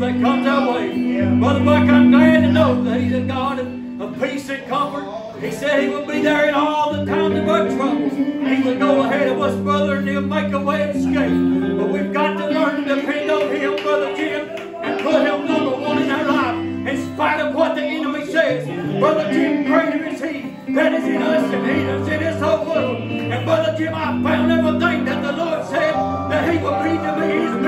That comes our way. Brother Buck, I'm glad to know that He's a God of, of peace and comfort. He said He would be there in all the times of our troubles. He would go ahead of us, brother, and He'll make a way of escape. But we've got to learn to depend on Him, Brother Jim, and put Him number one in our life, in spite of what the enemy says. Brother Jim, greater is He that is in us and He that's in this whole world. And Brother Jim, I found everything that the Lord said that He would be to me. He's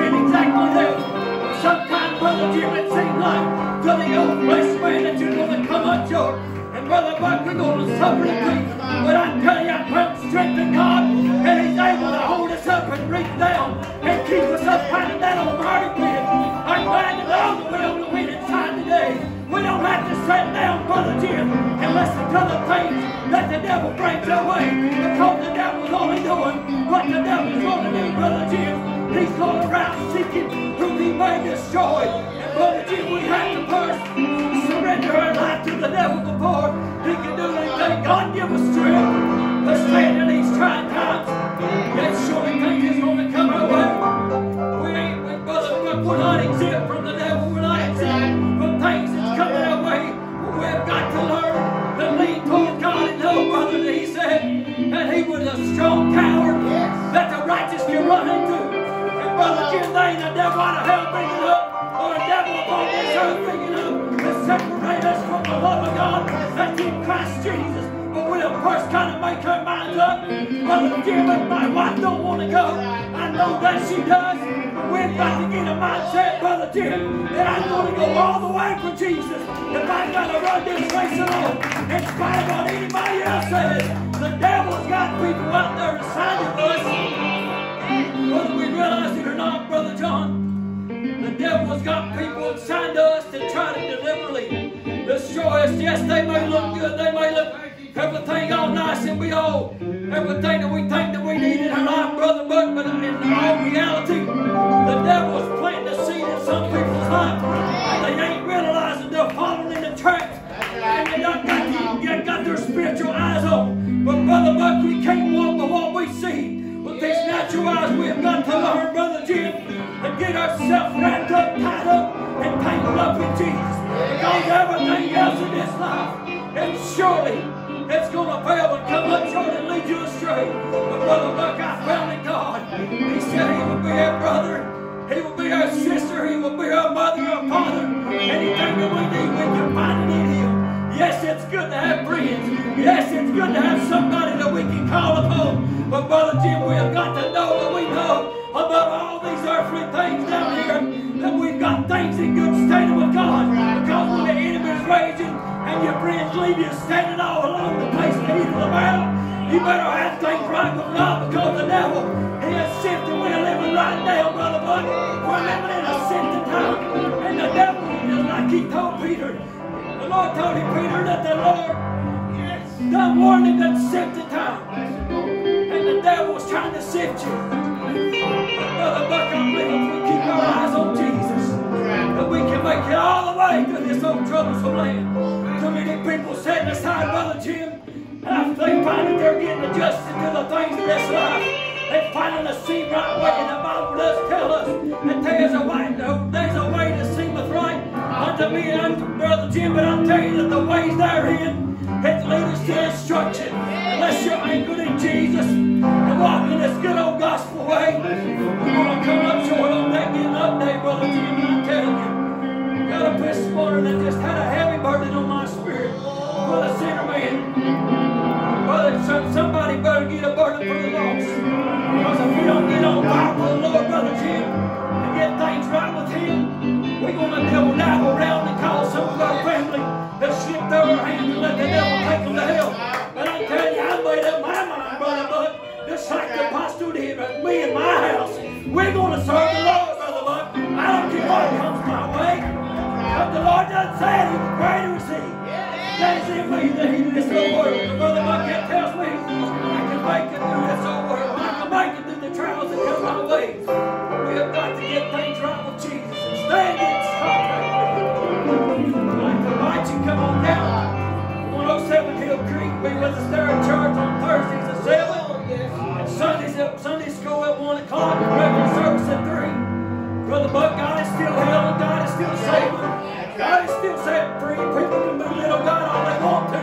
Brother Jim, it seems like to the old flesh man that you're to come up short. And Brother Buck, we're going to suffer and grief. But I tell you, I found strength in God, and He's able to hold us up and reach down and keep us up high in that almighty pit. I'm glad to know that we're able to win inside today. We don't have to sit down, Brother Jim, and listen to the things that the devil brings our way. Because the devil's only doing what the devil's going to do, Brother Jim. He's going around seeking who he may destroy. And Brother Jim, we have to first surrender our life to the devil before he can do anything. God give us strength to stand in these trying times. Yet surely things is going to come our way. We ain't, we, Brother, we're not exempt from the devil. We're not exempt from things that's coming our way. We've got to learn to lean toward God and know, brother, that He said that He was a strong tower that the righteous can run into. Brother, Jim, they ain't the devil out of hell big enough, or a devil upon this earth big enough to separate us from the love of God that's in Christ Jesus. But we'll first kind of make our minds up. Brother Jim, if my wife don't want to go, I know that she does. But we've got to get a mindset, Brother Jim, that I'm going to go all the way for Jesus. If I've got to run this race alone, in spite of what anybody else says, the devil's got people out there to us. Whether we realize it or not, Brother John, the devil's got people assigned to us to try to deliberately destroy us. Yes, they may look good, they may look everything all nice and we all everything that we think that we need in our life, brother, but, but in all reality, the devil's planting a seed in some people's life. They ain't realizing they're following in the trap. And they got, they got their spiritual eyes on. But brother Buck, we can't walk by what we see. These natural eyes, we've got to learn, brother Jim, and get ourselves wrapped up, tied up, and tangled up in Jesus. Because everything else in this life, and surely it's going to fail and come up short and lead you astray. But brother Buck, I found in God. He said he would be our brother. He will be our sister. He will be our mother, our father. Anything that we need, we can find it in Him. Yes, it's good to have friends. Yes, it's good to have somebody that we can call upon. But Brother Jim, we have got to know that we know above all these earthly things down here, that we've got things in good standing with God. Because when the enemy is raging and your friends leave you standing all along the place to eat of the battle, you better have things right with God because the devil, he has sifted. We're living right now, Brother Buck. We're living in a sifted time. And the devil, just like he told Peter, Lord told him, Peter, that the Lord done warned him that sifted time. And the devil was trying to sift you. But Brother Buck, I believe we keep our eyes on Jesus, that we can make it all the way through this old troublesome land. Too many people setting aside, Brother Jim, and I think finally they're getting adjusted to the things of this life. They're finding the seed right way, and the Bible does tell us that there's a way, there's a way that unto me and unto Brother Jim, but I'll tell you that the ways therein it leads us to destruction. Unless you're anchored in Jesus and walking this good old gospel way, we're going to come up short on that getting up day, Brother Jim, and I'm telling you. Got a morning that just had a heavy burden on my spirit the sinner man. Brother, some- somebody better get a burden for the lost. Because if we don't get on fire for the Lord, Brother Jim, and let the devil take them to hell. But I'm telling you, I made up my mind, Brother Buck, just like the apostle did, but me and my house, we're going to serve the Lord, Brother Buck. I don't care what comes my way. But the Lord doesn't say it, He's greater is He. That is in me that He this whole world. Brother Buck, that tells me I can make it through this whole world. I can make it through the trials that come my way. We have got to get things right with Jesus and stand in Hill Creek, be with us there in church on Thursdays at 7. And Sundays at Sunday school at 1 o'clock and regular service at 3. Brother Buck, God is still healing, God is still saving. God is still setting free. People can believe oh God all they want to.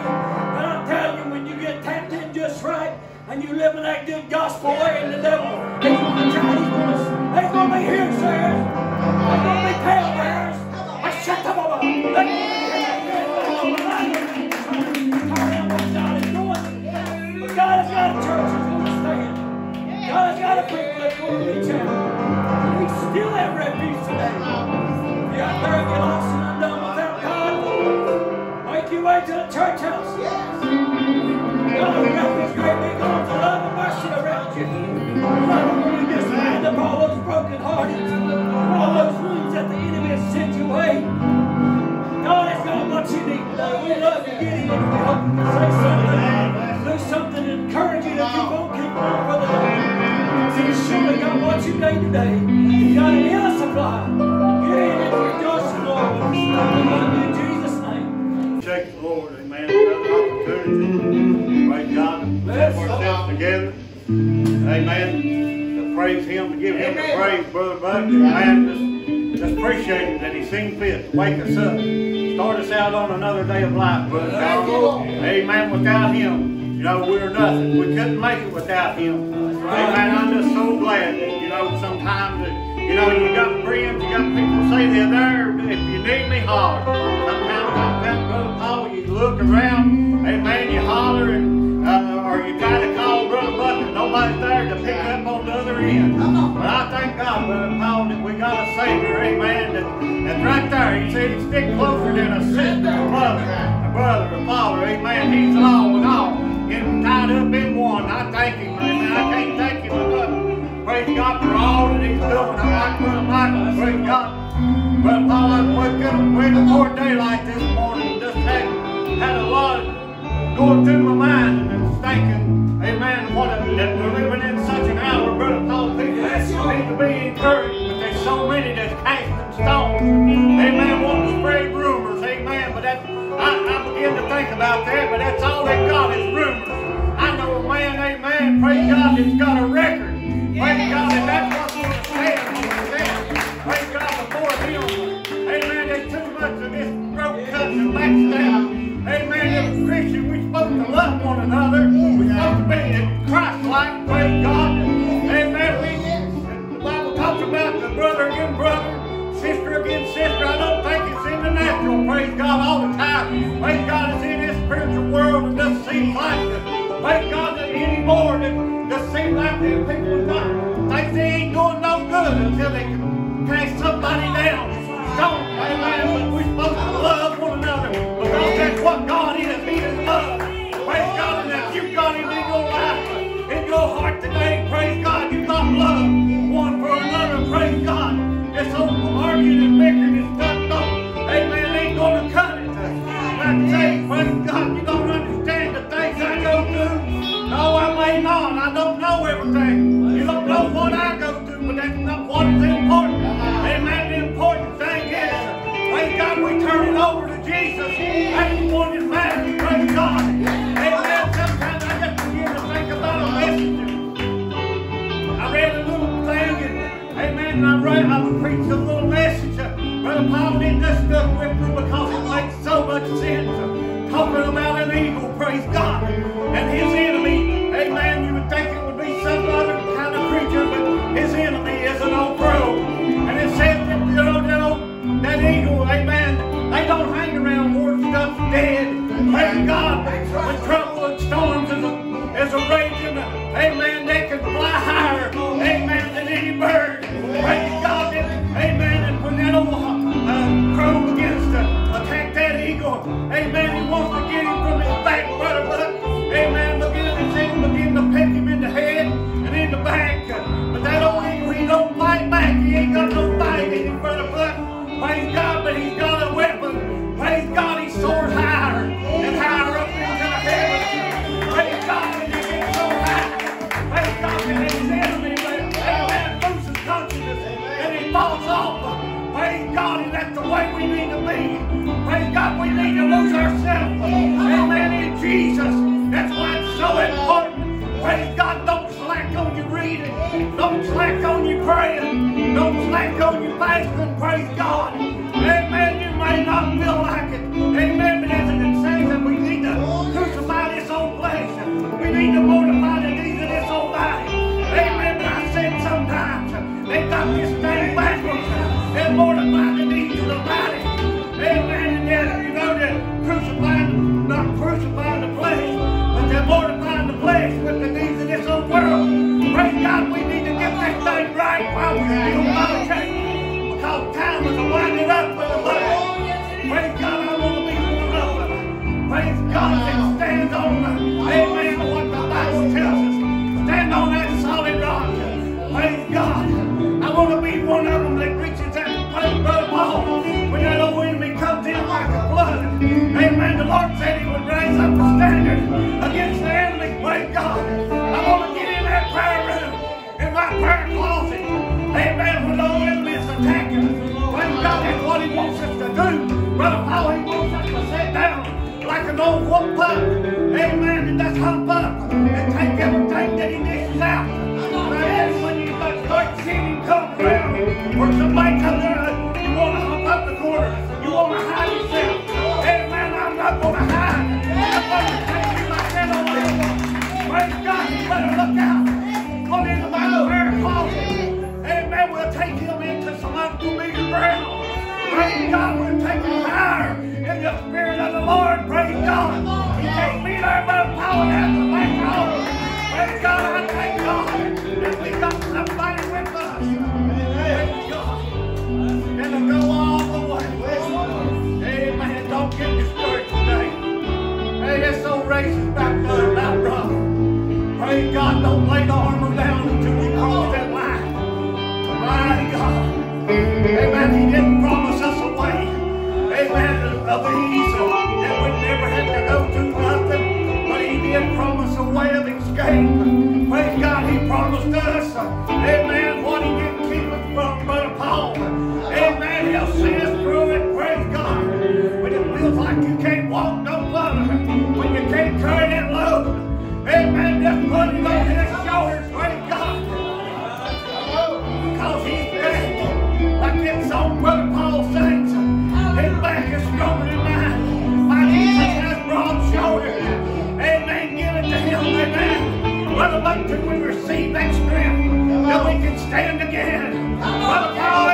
But I'm telling you, when you get tapped in just right and you live in that good gospel way in the devil, he's going to try, he's going to, he's going to be here, sirs. There's going to be pale bearers. I shut the baba. Broken hearted, all those wounds that the enemy has sent your way. God has got what you need today. We love you, Gideon. We hope you say something, do something to encourage you to keep on keeping on, brother. See, you surely got what you need today. You got an inner supply. Rejoice in the Lord. Brother Buck. Amen. Just, just appreciate that He seen fit to wake us up. Start us out on another day of life, Brother. Amen. Without Him, you know, we're nothing. We couldn't make it without Him. Amen. I'm just so glad that, you know, sometimes that, you know, you got friends, you got people say they're there. If you need me, holler. Sometimes got Brother Paul, you look around, amen, you holler, and, uh, or you try to call Brother Buck, and nobody's there to pick up on the other end. God, we got a Savior, amen, that, that's right there. He said he'd stick closer than a sister, a mother, a brother, a father, amen. He's all in all, getting tied up in one. I thank him, amen. I can't thank him enough. Praise God for all that he's doing. I like Brother Michael, praise God. But Paul, I woke up way before daylight this morning, just had, had a lot going through my mind and thinking, amen, what a, that we're living in encouraged, but there's so many that's casting stones, amen, wanting to spread rumors, amen, but that, I, I begin to think about that, but that's all they got is rumors. I know a man, amen, praise God, that's got a record, praise God, so much sense. Uh, talking about an eagle, praise God, people higher in the Spirit of the Lord. Praise God. He can't lead our by power and the. Praise God. I thank God that we got somebody with us. Praise God. It'll go all the way. Amen. Don't get discouraged today. Hey, it's so racist back there, that brother. Praise God. Don't play the armor. Amen. stand again. Brother Paul,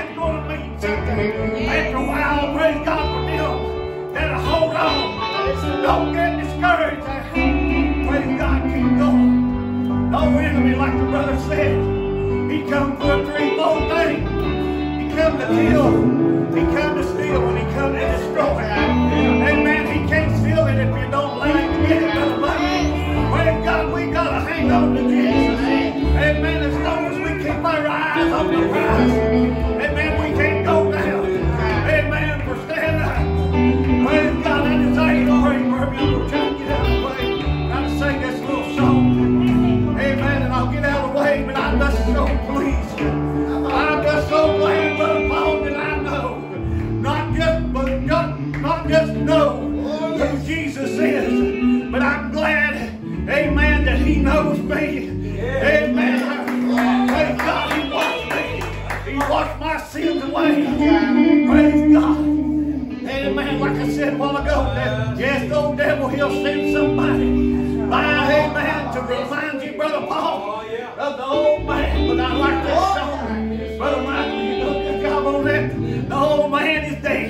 is going to be. After a while, praise God for them that'll hold on. Don't get discouraged. Praise God, keep going. No enemy, like the brother said, he come for three, four things. He come to kill, he come to steal, and he come to destroy. Amen. He can't steal it if you don't let him get it, brother. Praise God, we got to hang on to Jesus. Amen. It's no that's a big he'll send somebody by, amen, to remind you, Brother Paul, of the old man. But I like this song. Brother Michael, you done a good. The old man is dead.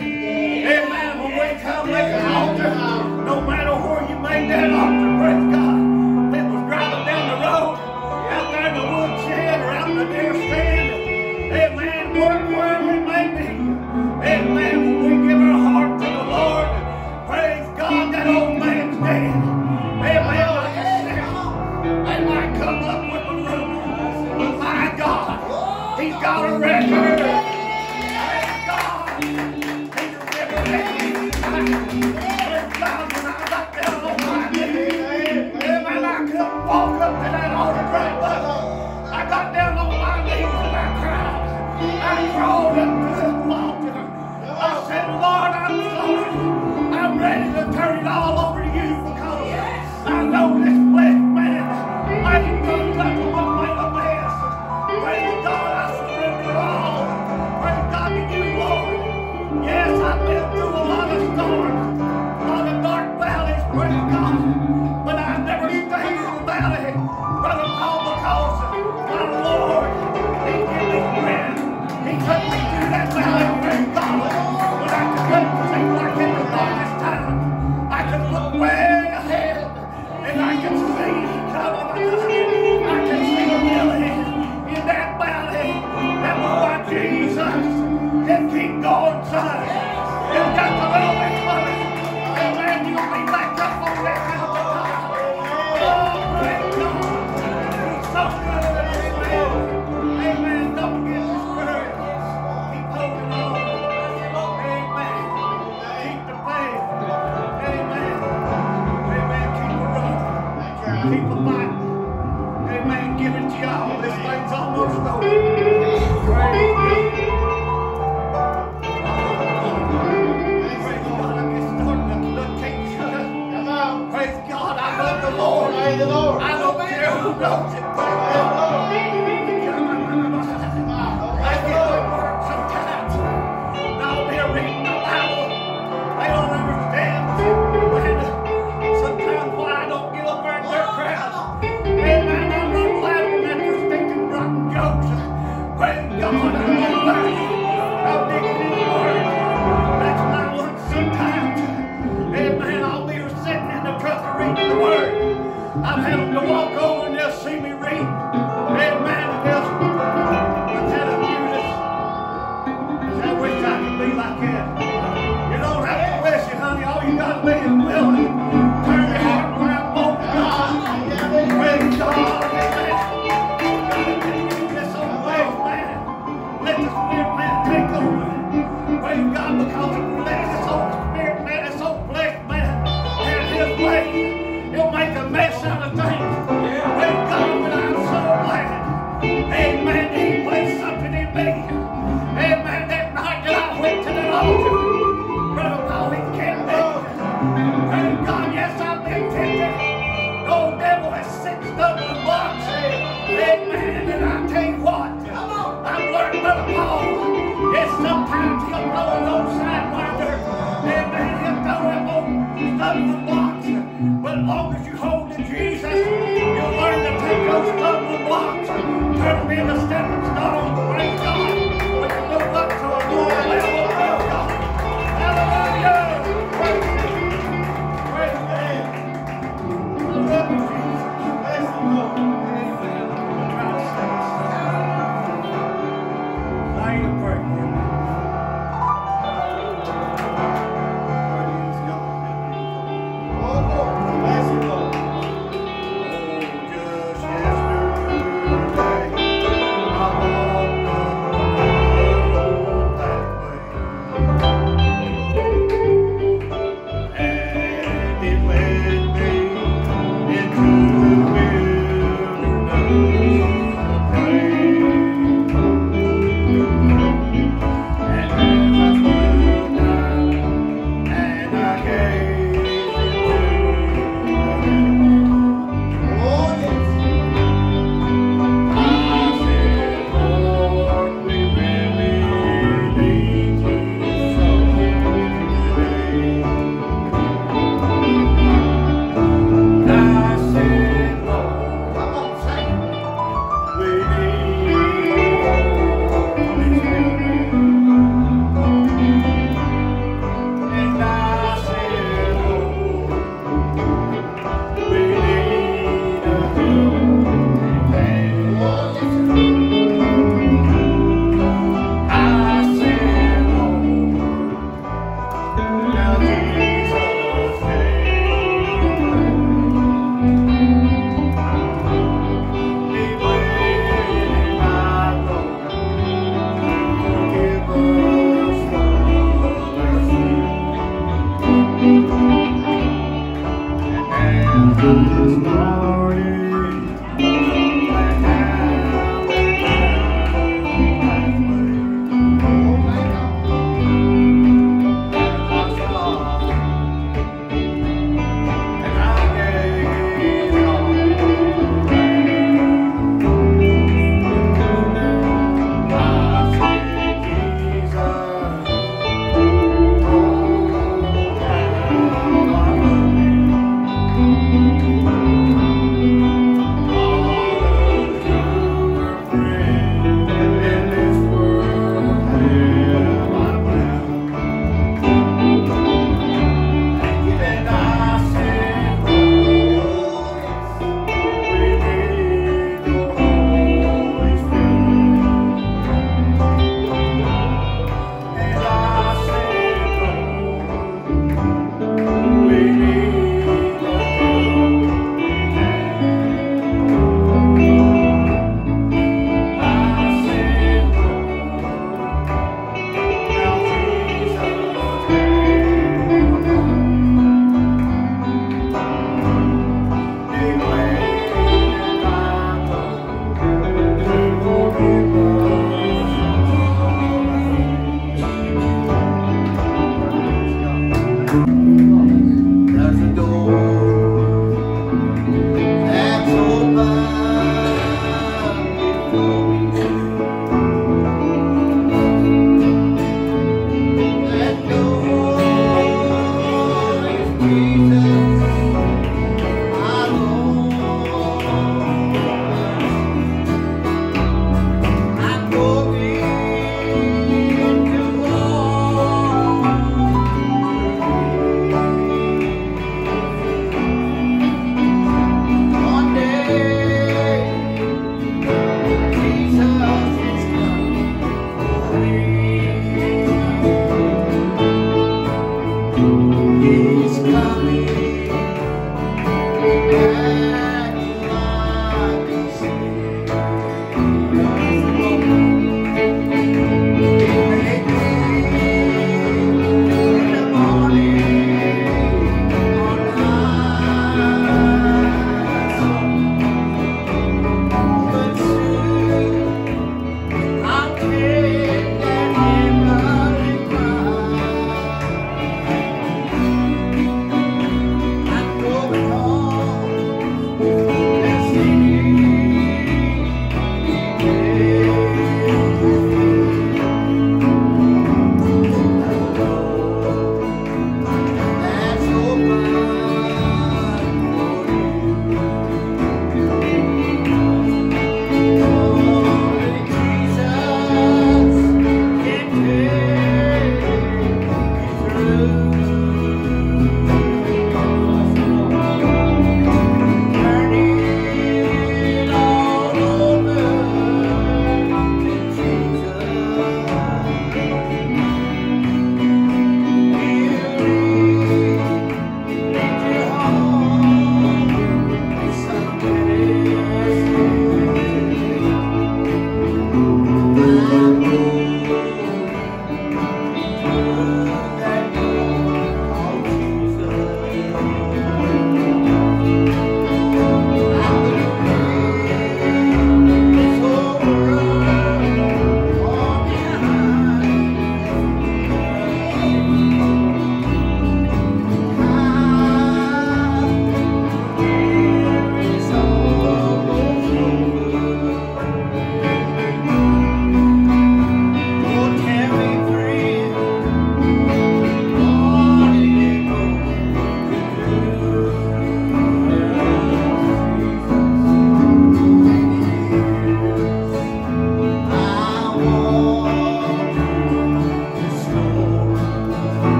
Rico Pai. But long as you hold to Jesus, you'll learn to take those stumbling blocks, turn them into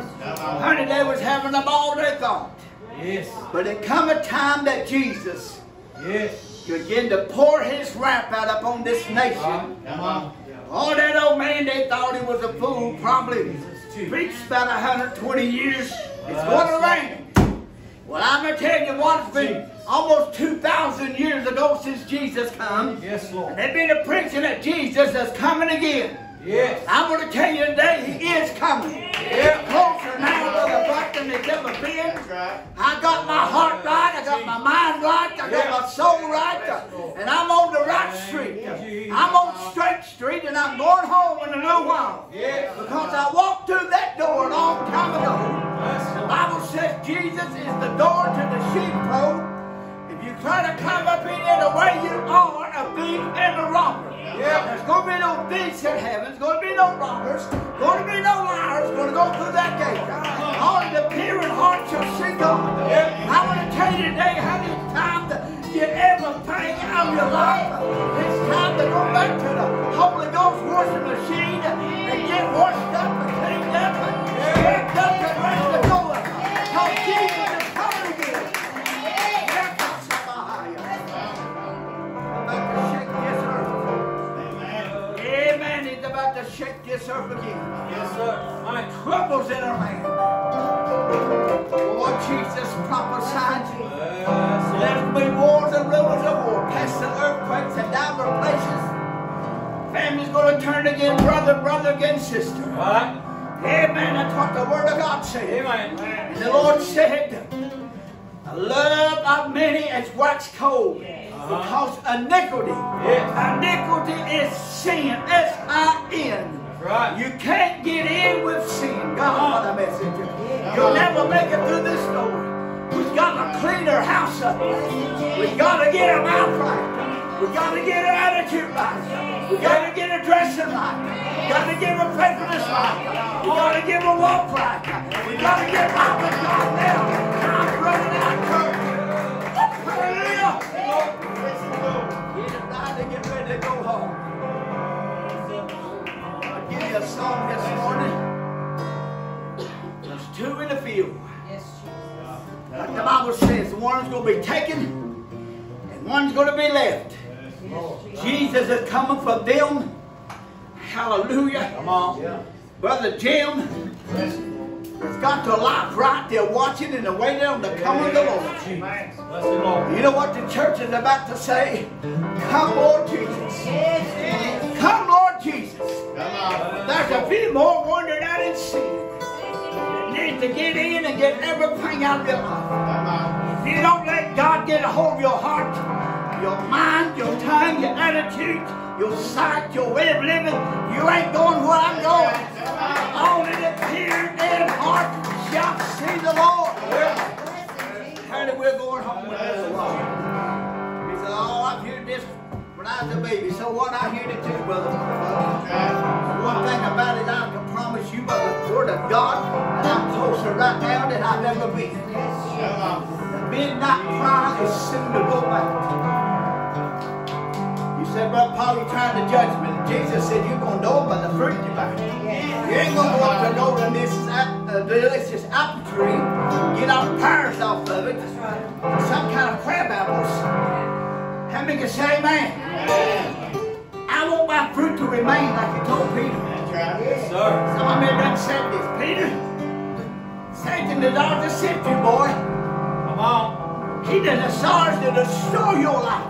Honey, they was having them all they thought. Yes. But it come a time that Jesus Yes. began to pour his wrath out upon this nation. Uh-huh. Come on. All that old man, they thought he was a fool, probably preached about 120 years. It's going to rain. Well, I'm going to tell you what, it's been almost 2,000 years ago since Jesus come. Yes, Lord. They've been preaching that Jesus is coming again. Yes. I'm going to tell you today, he is coming. Yeah. Closer now, Brother Buck, than he's ever been. Right. I got my heart right, I got my mind right, I got my soul right, and I'm on the right street. I'm on straight street, and I'm going home in a little while. Yes. Because I walked through that door a long time ago. The Bible says Jesus is the door to the sheepfold. If you try to climb up in it the way you are, a thief and a robber. Yeah. There's going to be no thieves in heaven. There's going to be no robbers. Going to be no liars going to go through that gate. Only the pure heart shall see God. Yeah. I want to tell you today, how it's time to get everything out of your life. It's time to go back to the Holy Ghost washing machine and get washed up and cleaned up shake this earth again. Yes, sir. My troubles in our land. Lord Jesus prophesied. Yes, Lord. There'll be wars and rumors of war, pests and earthquakes and diverse places. Family's going to turn again, brother, brother against sister. Right. Amen. That's what the Word of God says. Amen. And the Lord said, The love of many is waxed cold. Because iniquity, Yes. iniquity is sin, S-I-N. Right. You can't get in with sin. God, what a message. You'll never make it through this door. We've got to clean our house up. We've got to get our mouth right. We've got to get our attitude right. We've got to get our dressing right. We've got to get our faithfulness right. We've got to get our walk right. We've got to get right with God now. Song this morning. There's two in the field. Like the Bible says, one's going to be taken and one's going to be left. Jesus is coming for them. Hallelujah. Come on. Brother Jim has got their life right. They're watching and they're waiting on the coming of the Lord. Bless Lord. You know what the church is about to say? Come, Lord Jesus. Come, Lord Jesus. There's a few more wandering out in sin. Need to get in and get everything out of your life. If you don't let God get a hold of your heart, your mind, your tongue, your attitude, your sight, your way of living, you ain't going where I'm going. Only the pure in heart shall see the Lord. Honey, we're going home with this Lord. He said, oh, I've heard this when I was a baby. So what? I hear it too, brother. One thing about it, I can promise you by the word of God, and I'm closer right now than I've ever been. Midnight cry is soon to go back. You said, Brother Paul, you're trying to judge me. Jesus said, you're going to know by the fruit you bear. You ain't going to go up to no delicious, uh, delicious apple tree, get all the pears off of it, some kind of crab apples. How many can say amen? I want my fruit to remain like you told Peter. Yes, sir. Some of you done said this. Peter, Satan desires to sift you, boy. Come on. He desires to destroy your life.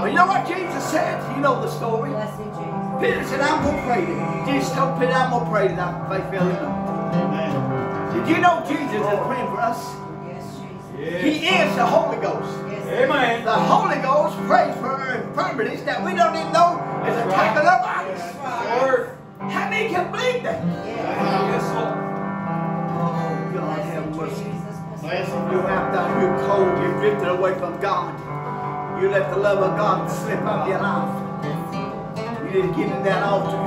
But you know what Jesus said? You know the story. Peter said, I'm going to pray to you. Jesus told Peter, I'm going to pray to thy faith fail in Did you know Jesus is praying for us? He is the Holy Ghost. Amen. The Holy Ghost prays for our infirmities that we don't even know is attacking our bodies. Word. How many can believe that? Yes, Lord. Oh, God have mercy. You have done, you're cold, you've drifted away from God. You let the love of God slip out of your life. You need to get in that altar.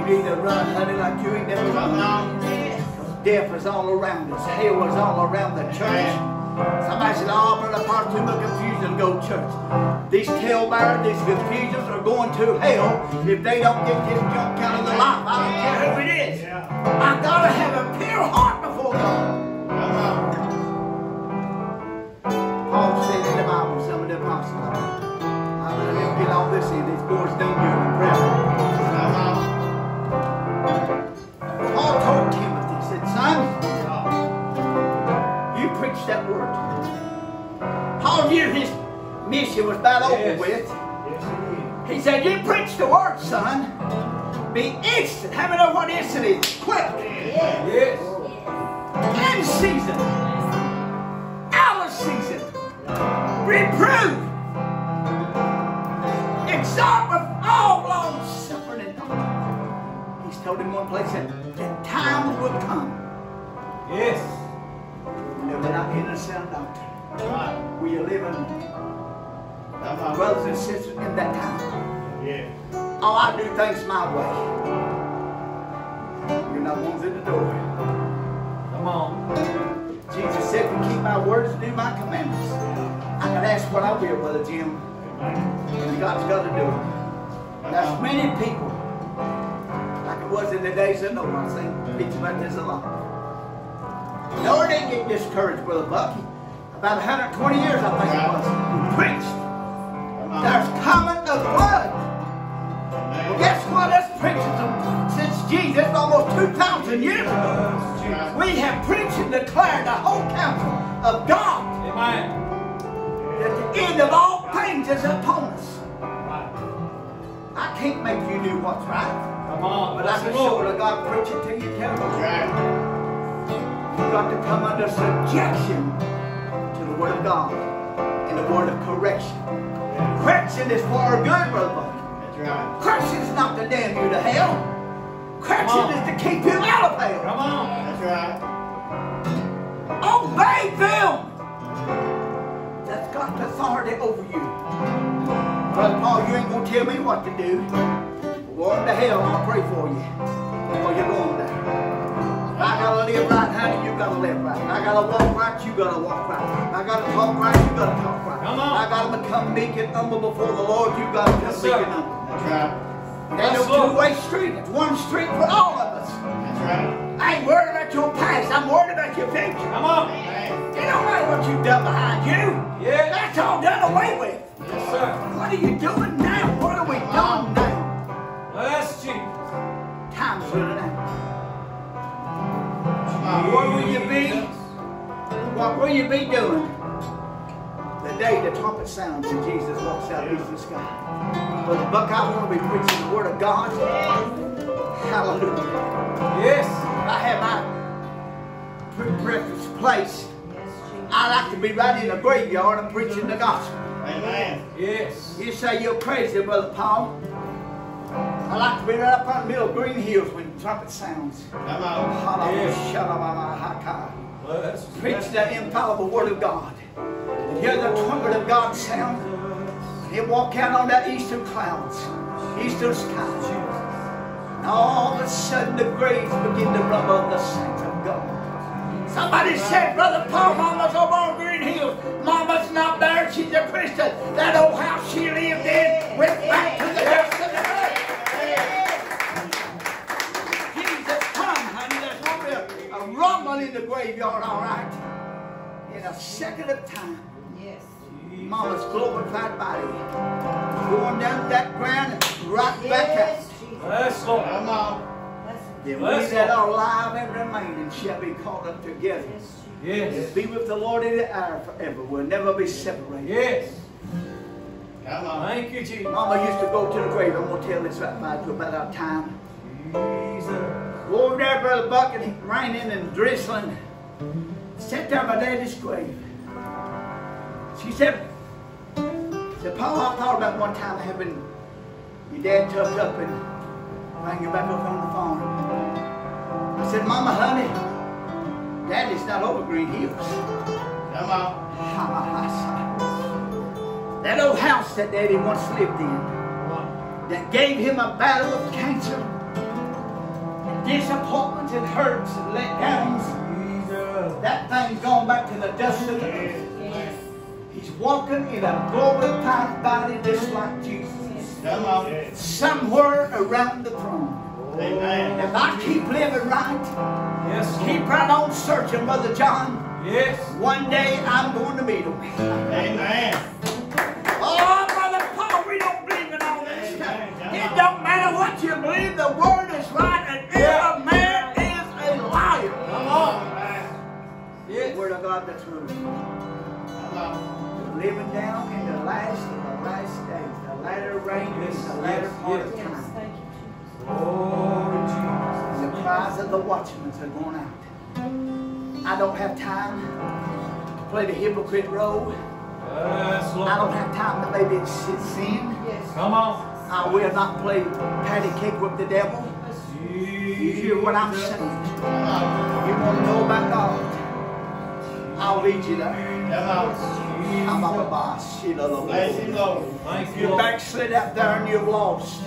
You need to run, honey, like you ain't never run. Because Death was all around us. Hell was all around the church. Somebody said, oh, Brother Park, too much confusion, go to church. These talebearers, these confusions are going to hell if they don't get this junk out of their life. I don't care who it is. I gotta have a pure heart before God. Uh-huh. Paul said in the Bible, some of the apostles, I'm gonna get all this in. These boys don't do. Prayer. Preach that word. Paul knew his mission was about over Yes. with. He said, you preach the word, son. Be instant. How many know what instant is? Quick. Yes. In season. Out of season. Reprove. Exhort with all long suffering and. He's told him one place that the time will come Yes. They're not in the sound doctrine. We are living, brothers and sisters, in that time. Yeah. Oh, I do things my way. You're not ones in the door. Come on. Jesus said, if you keep my words and do my commandments, I can ask what I will, Brother Jim, and God's got to do it. There's uh-huh. many people, like it was in the days of Noah, I think, preach about this a lot. Noah didn't get discouraged, Brother Bucky. About 120 years, I think it was, he preached. There's coming a flood. Well, guess what? Us preachers, since Jesus, almost 2,000 years ago, we have preached and declared the whole counsel of God Amen. that the end of all things is upon us. I can't make you do what's right, Come on. but I can the show Lord. the God preach it till you tell me. You've got to come under subjection to the Word of God and the Word of correction. Correction is for our good, Brother That's right. Correction is not to damn you to hell. Correction is to keep you out of hell. Come on. That's right. Oh, Obey them. That's got authority over you. Brother Paul, you ain't gonna tell me what to do. Going to hell, I'll pray for you. Or you're going there. If I gotta live right, honey, you gotta live right. I gotta walk right, you gotta walk right. I gotta talk right, you gotta talk right. Come on. I gotta become meek and humble before the Lord, you gotta become Yes, meek sir. and humble. Ain't Yes, no Lord. two-way street. It's one street for all of us. That's right. I ain't worried about your past. I'm worried about your future. Come on. It don't matter what you've done behind you. Yeah. That's all done away with. Yes, sir. What are you doing now? What are we doing now? Bless Jesus. Time's running out. What will you be? What will you be doing the day the trumpet sounds and Jesus walks out into the sky? Brother Buck, I want to be preaching the Word of God. Hallelujah. Yes. I have my pre- preference place. I like to be right in the graveyard and preaching the gospel. Amen. Yes. You say you're crazy, Brother Paul. I like to be right up on the middle of Green Hills when trumpet sounds. Bless. Preach the infallible word of God. And hear the trumpet of God sound. And he'll walk out on that eastern clouds, eastern sky. And all of a sudden the graves begin to rumble the saints of God. Somebody said, Brother Paul, Mama's over on Green Hills. Mama's not there. She's a Christian. That old house she lived in went back to the dust of the earth. Jesus, come, honey. There's going to be a, a rumble in the graveyard, all right? In a second of time. Yes. Mama's glorified body going down that ground and right back out. Bless Lord. Then we Bless that Lord. are alive and remaining shall be caught up together. Yes. Be with the Lord in the hour forever. We'll never be separated. Yes. Come on. Thank you, Jesus. Mama used to go to the grave. I'm going to tell this right by to about our time. Jesus. Go over there, Brother Buck, and raining and drizzling. Sat there by Daddy's grave. She said, said, Paul, I thought about one time having your dad tucked up and rang you back up on the phone. I said, Mama, honey, Daddy's not over Green Hills. Come on. That old house that Daddy once lived in, that gave him a battle of cancer, disappointments and hurts and letdowns. That thing's gone back to the dust of the earth. Yes. He's walking in a glorified body just like Jesus. Come on. Somewhere around the throne. Amen. If I keep living right, Yes, keep Lord. right on searching, Brother John, Yes. one day I'm going to meet him. Amen. Oh, Brother Paul, we don't believe in all this stuff. It don't matter what you believe, the word God that's true. Come on. Living down in the last of the last days, the latter rain Yes, is the latter yes, part yes. of Yes. time. Thank you, Jesus. Glory to And the cries of the watchmen are going out. I don't have time to play the hypocrite role. Jesus. Yes, I don't have time to maybe sin. Yes. Come on. I will not play patty cake with the devil. You hear what I'm saying? You want to know about God? I'll lead you there. Boss. You. You, backslid out there and you've lost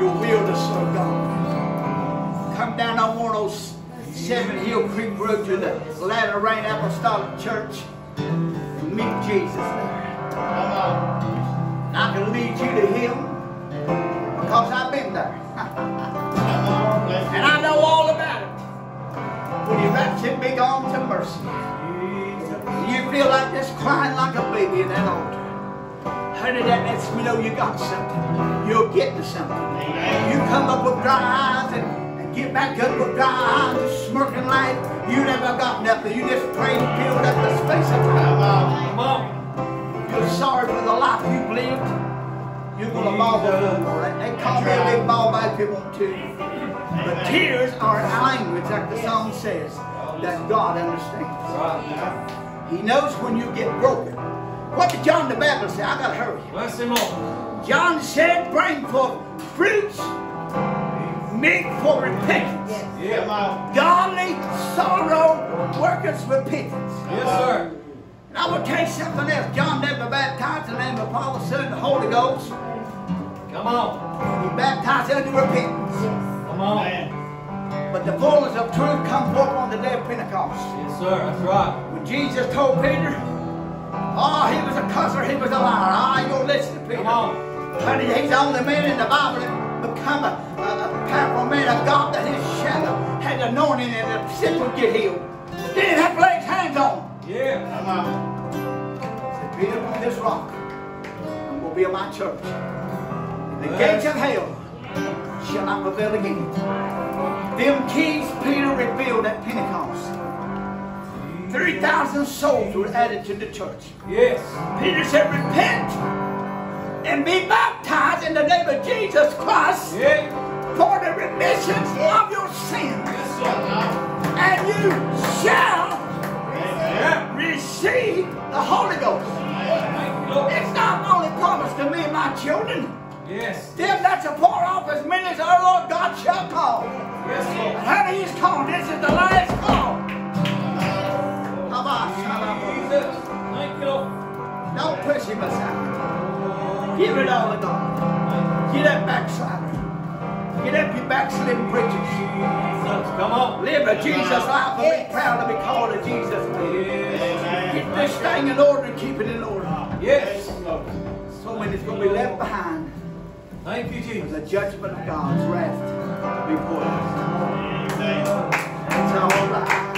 your to serve God. Come down on one of those Seven Hill Creek Road to the Latter Rain Apostolic Church and meet Jesus there. On. I can lead you to Him because I've been there. And. I know all about it. When He wraps His big arms of mercy. Feel like just crying like a baby in that altar. Honey, that lets me know you got something. You're getting to something. Amen. You come up with dry eyes and, and get back up with dry eyes and smirking like you never got nothing. You just prayed and filled up the space of time. You're sorry for the life you've lived. You're going to before the Lord. They call me a big ball if you want to. But tears are a language, like the song says, that God understands. Right. He knows when you get broken. What did John the Baptist say? I gotta hurry. Bless him, Lord. John said, bring forth fruits, meet for repentance. Yes. Come on. Godly sorrow worketh repentance. Yes, sir. And I will tell you something else. John never baptized in the name of the Father, Son, and the Holy Ghost. Come on. He baptized unto repentance. Come on. Amen. But the fullness of truth come forth on the day of Pentecost. Yes, sir. That's right. Jesus told Peter, oh, he was a cusser, he was a liar. Ah, you'll listen to Peter. Come on. Honey, he's the only man in the Bible that become a, a, a powerful man of God that his shadow had anointing and the sick would get healed. Didn't have to lay his hands on. Yeah. Come on. Said, Peter, on this rock, I'm going to build my church. The gates of hell shall not prevail again. Them keys Peter revealed at Pentecost. 3,000 souls were added to the church. Yes. Peter said, repent and be baptized in the name of Jesus Christ Yeah. for the remission of your sins. Yes, sir. And you shall. Yeah. receive the Holy Ghost. Thank you, Lord. It's not only promised to me and my children. Yes. Them that's a far off as many as our oh, Lord God shall call. Yes, And Lord. honey, he's called. This is the last call. Don't push him aside. Give it all to God. Get that backslider. Get up, you backslidden preachers. Come on. Live a Jesus life and be proud to be called a Jesus man. Yes. Get this thing in order and keep it in order. Yes. So many is going to be left behind. Thank you, Jesus. The judgment of God's wrath to be poured out. Amen. It's all right.